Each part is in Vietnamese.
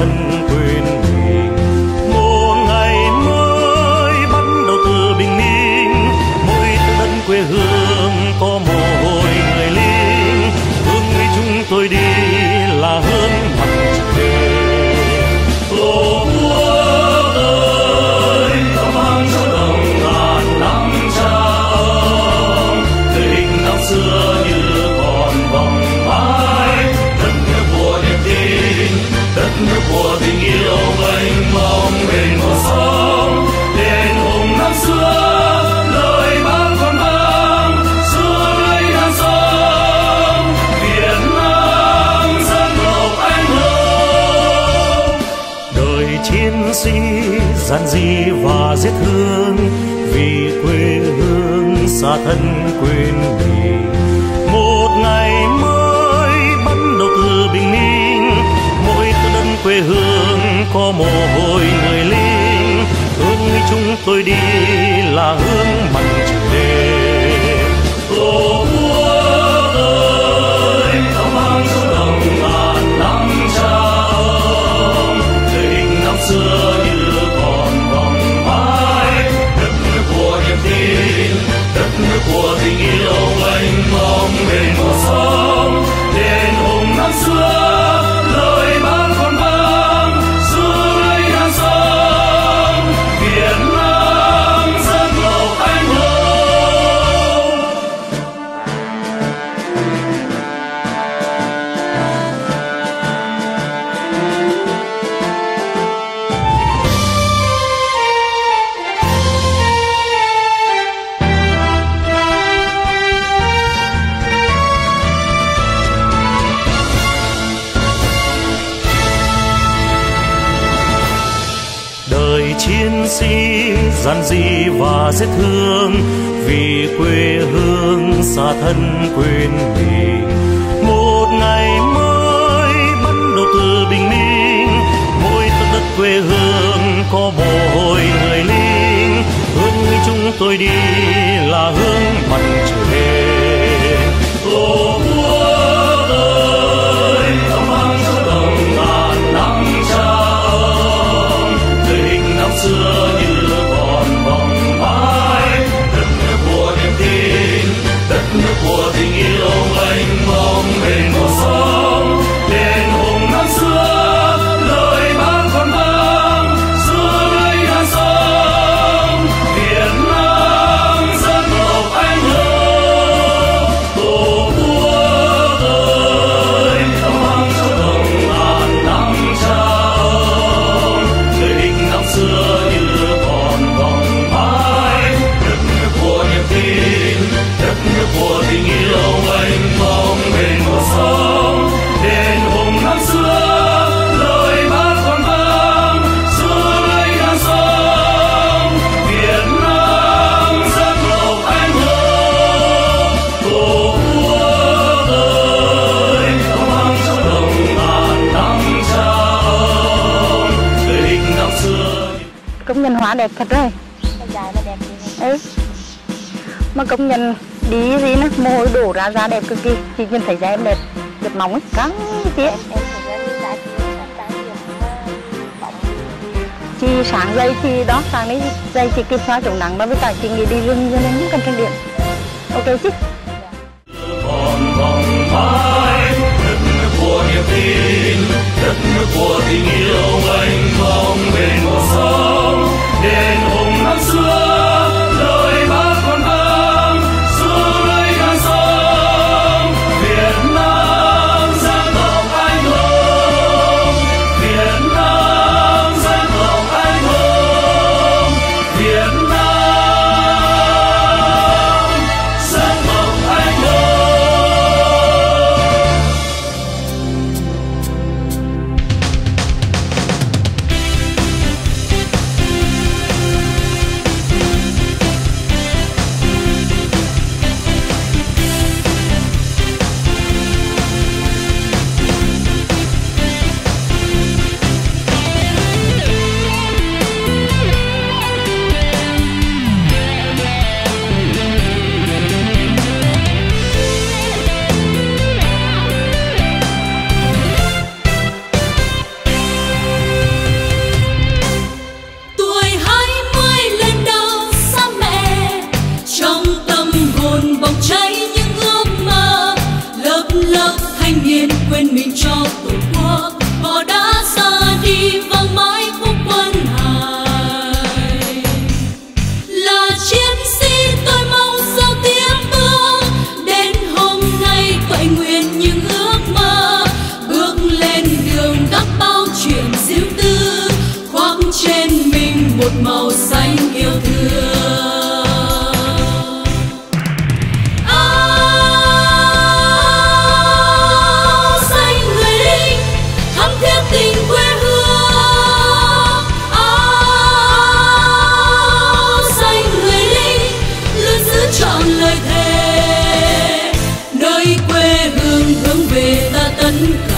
ân chết thương vì quê hương xa thân quên mình một ngày mới bắt đầu từ bình minh, mỗi đất quê hương có mồ hôi người linh hương chúng tôi đi là hương mặn. trời chiến sĩ giản dị và rất thương, vì quê hương xa thân quên mình một ngày mới bắt đầu từ bình minh, mỗi tất đất quê hương có bồi người linh hương chúng tôi đi là hương mặt trời. công nhân hóa đẹp thật rồi ừ. mà công nhân đi gì nữa mồ hôi đổ ra da đẹp cực kỳ. Chị nhìn thấy da em đẹp đẹp móng ấy căng chị ấy. chị sáng dây thì đó sáng đấy dây chị kịp xoa chống nắng mà với cả chị nghỉ đi rừng cho nên không cần trang điểm. Ok chứ? Đất nước của tình yêu mênh mông bền vững 天红了 quên mình cho tổ quốc. Họ đã ra đi vang mãi khúc quân hài là chiến sĩ tôi mong sao tiếng bước đến hôm nay toại nguyện những ước mơ. Bước lên đường đắp bao chuyện diêu tư. Khoác trên mình một màu xanh yêu thương. hướng về ta tấn công.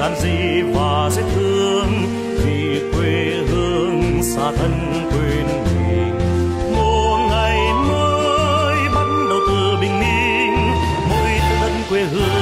giản dị và dễ thương, vì quê hương xa thân quên mình. Một ngày mới bắt đầu từ bình minh, mỗi đất quê hương